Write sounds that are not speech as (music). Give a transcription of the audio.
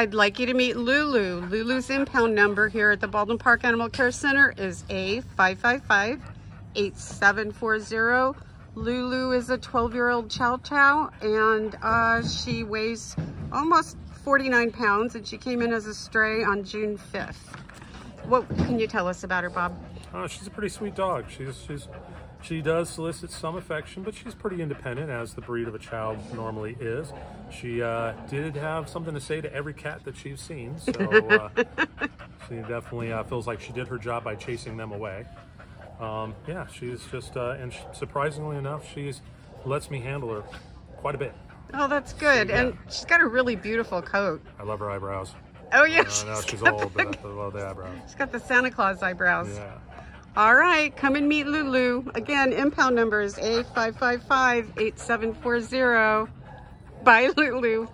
I'd like you to meet Lulu. Lulu's impound number here at the Baldwin Park Animal Care Center is A555-8740. Lulu is a 12-year-old chow chow and uh, she weighs almost 49 pounds and she came in as a stray on June 5th. What can you tell us about her, Bob? Uh, she's a pretty sweet dog. She's she's she does solicit some affection, but she's pretty independent, as the breed of a chow normally is. She uh, did have something to say to every cat that she's seen, so uh, (laughs) she definitely uh, feels like she did her job by chasing them away. Um, yeah, she's just, uh, and surprisingly enough, she's lets me handle her quite a bit. Oh, that's good. Yeah. And she's got a really beautiful coat. I love her eyebrows. Oh, yeah. I know she's got old, the- but I love the eyebrows. She's got the Santa Claus eyebrows. Yeah. All right, come and meet Lulu. Again, impound number is A555-8740. Bye, Lulu.